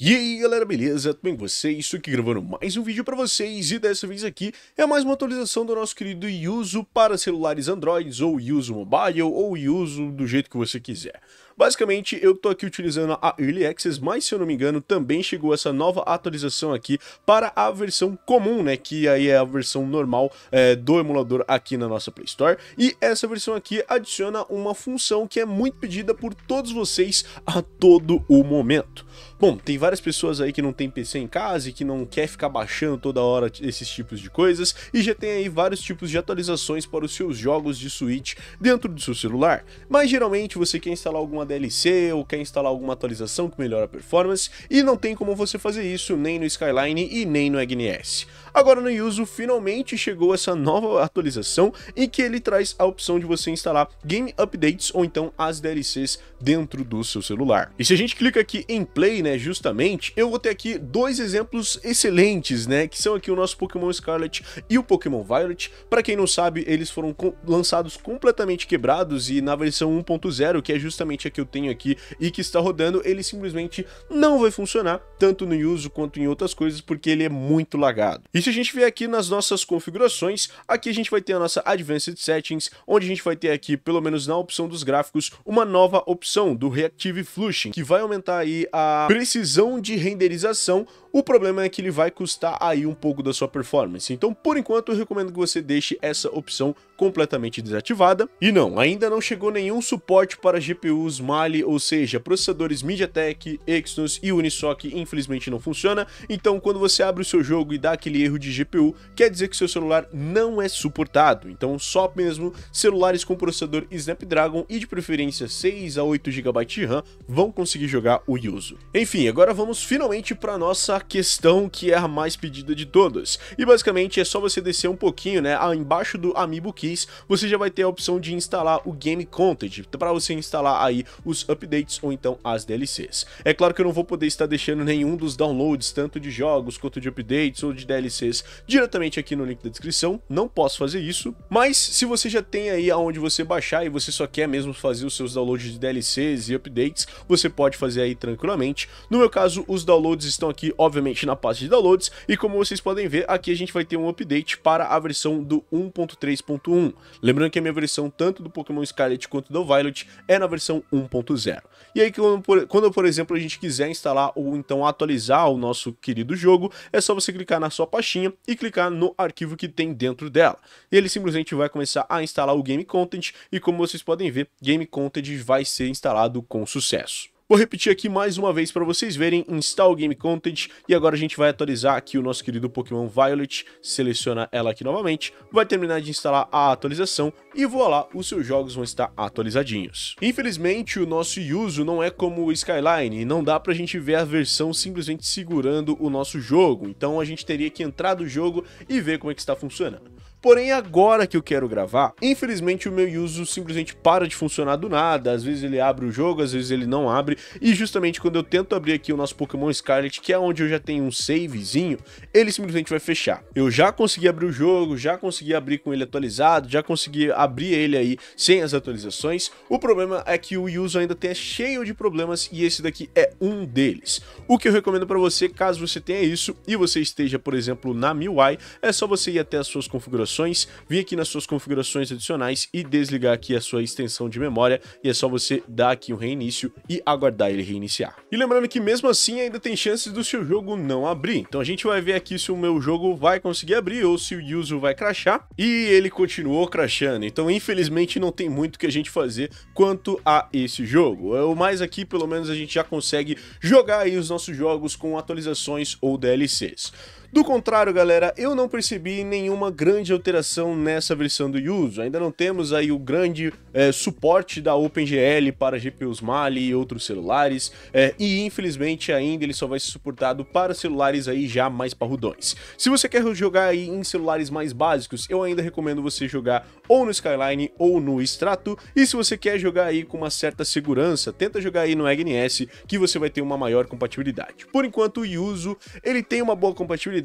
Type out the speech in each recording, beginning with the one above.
E aí galera, beleza? Tudo bem com vocês? Estou aqui gravando mais um vídeo para vocês e dessa vez aqui é mais uma atualização do nosso querido Yuzu para celulares Androids ou Yuzu Mobile ou Yuzu do jeito que você quiser. Basicamente, eu tô aqui utilizando a Early Access, mas se eu não me engano, também chegou essa nova atualização aqui para a versão comum, né, que aí é a versão normal é, do emulador aqui na nossa Play Store. E essa versão aqui adiciona uma função que é muito pedida por todos vocês a todo o momento. Bom, tem várias pessoas aí que não tem PC em casa e que não quer ficar baixando toda hora esses tipos de coisas, e já tem aí vários tipos de atualizações para os seus jogos de Switch dentro do seu celular. Mas geralmente você quer instalar alguma DLC ou quer instalar alguma atualização que melhora a performance, e não tem como você fazer isso nem no Skyline e nem no EGNS. Agora no Yuzu finalmente chegou essa nova atualização em que ele traz a opção de você instalar Game Updates ou então as DLCs dentro do seu celular. E se a gente clica aqui em Play, né, justamente, eu vou ter aqui dois exemplos excelentes, né, que são aqui o nosso Pokémon Scarlet e o Pokémon Violet. Para quem não sabe, eles foram lançados completamente quebrados e na versão 1.0, que é justamente a que eu tenho aqui e que está rodando, ele simplesmente não vai funcionar, tanto no Yuzu quanto em outras coisas, porque ele é muito lagado. E se a gente vier aqui nas nossas configurações, aqui a gente vai ter a nossa Advanced Settings, onde a gente vai ter aqui, pelo menos na opção dos gráficos, uma nova opção do Reactive Flushing, que vai aumentar aí a precisão de renderização o problema é que ele vai custar aí um pouco da sua performance. Então, por enquanto, eu recomendo que você deixe essa opção completamente desativada. E não, ainda não chegou nenhum suporte para GPUs Mali, ou seja, processadores MediaTek, Exynos e Unisoc infelizmente não funciona. Então, quando você abre o seu jogo e dá aquele erro de GPU, quer dizer que seu celular não é suportado. Então, só mesmo celulares com processador Snapdragon e de preferência 6 a 8 GB de RAM vão conseguir jogar o Yuzu. Enfim, agora vamos finalmente para nossa questão que é a mais pedida de todas. E basicamente é só você descer um pouquinho, né, embaixo do Amiibo Keys, você já vai ter a opção de instalar o Game Content, para você instalar aí os updates ou então as DLCs. É claro que eu não vou poder estar deixando nenhum dos downloads, tanto de jogos quanto de updates ou de DLCs, diretamente aqui no link da descrição, não posso fazer isso, mas se você já tem aí aonde você baixar e você só quer mesmo fazer os seus downloads de DLCs e updates, você pode fazer aí tranquilamente. No meu caso, os downloads estão aqui, obviamente na pasta de downloads, e como vocês podem ver, aqui a gente vai ter um update para a versão do 1.3.1. Lembrando que a minha versão tanto do Pokémon Scarlet quanto do Violet é na versão 1.0. E aí quando por, quando, por exemplo, a gente quiser instalar ou então atualizar o nosso querido jogo, é só você clicar na sua pastinha e clicar no arquivo que tem dentro dela. Ele simplesmente vai começar a instalar o Game Content, e como vocês podem ver, Game Content vai ser instalado com sucesso. Vou repetir aqui mais uma vez para vocês verem, install Game Content, e agora a gente vai atualizar aqui o nosso querido Pokémon Violet, seleciona ela aqui novamente, vai terminar de instalar a atualização, e voilá, os seus jogos vão estar atualizadinhos. Infelizmente, o nosso uso não é como o Skyline, não dá pra gente ver a versão simplesmente segurando o nosso jogo, então a gente teria que entrar do jogo e ver como é que está funcionando. Porém, agora que eu quero gravar, infelizmente o meu uso simplesmente para de funcionar do nada. Às vezes ele abre o jogo, às vezes ele não abre. E justamente quando eu tento abrir aqui o nosso Pokémon Scarlet, que é onde eu já tenho um savezinho, ele simplesmente vai fechar. Eu já consegui abrir o jogo, já consegui abrir com ele atualizado, já consegui abrir ele aí sem as atualizações. O problema é que o uso ainda tem cheio de problemas e esse daqui é um deles. O que eu recomendo para você, caso você tenha isso e você esteja, por exemplo, na MIUI, é só você ir até as suas configurações configurações, vir aqui nas suas configurações adicionais e desligar aqui a sua extensão de memória e é só você dar aqui um reinício e aguardar ele reiniciar. E lembrando que mesmo assim ainda tem chances do seu jogo não abrir, então a gente vai ver aqui se o meu jogo vai conseguir abrir ou se o user vai crashar e ele continuou crashando, então infelizmente não tem muito que a gente fazer quanto a esse jogo. O mais aqui pelo menos a gente já consegue jogar aí os nossos jogos com atualizações ou DLCs. Do contrário, galera, eu não percebi nenhuma grande alteração nessa versão do Yuzu. Ainda não temos aí o grande é, suporte da OpenGL para GPUs Mali e outros celulares, é, e infelizmente ainda ele só vai ser suportado para celulares aí já mais parrudões. Se você quer jogar aí em celulares mais básicos, eu ainda recomendo você jogar ou no Skyline ou no Strato, e se você quer jogar aí com uma certa segurança, tenta jogar aí no EGNS, que você vai ter uma maior compatibilidade. Por enquanto o Yuzu, ele tem uma boa compatibilidade,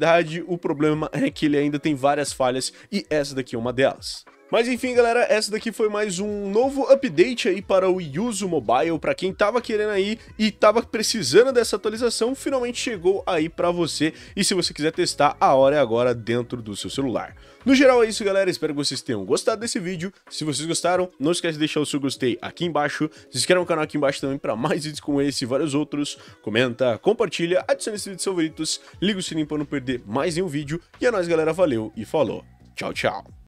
o problema é que ele ainda tem várias falhas e essa daqui é uma delas. Mas enfim, galera, essa daqui foi mais um novo update aí para o Yuzu Mobile, para quem tava querendo aí e tava precisando dessa atualização, finalmente chegou aí para você, e se você quiser testar, a hora é agora dentro do seu celular. No geral é isso, galera, espero que vocês tenham gostado desse vídeo, se vocês gostaram, não esquece de deixar o seu gostei aqui embaixo, se inscreva no canal aqui embaixo também para mais vídeos como esse e vários outros, comenta, compartilha, adicione esse vídeo favoritos, liga o sininho para não perder mais nenhum vídeo, e é nóis, galera, valeu e falou, tchau, tchau.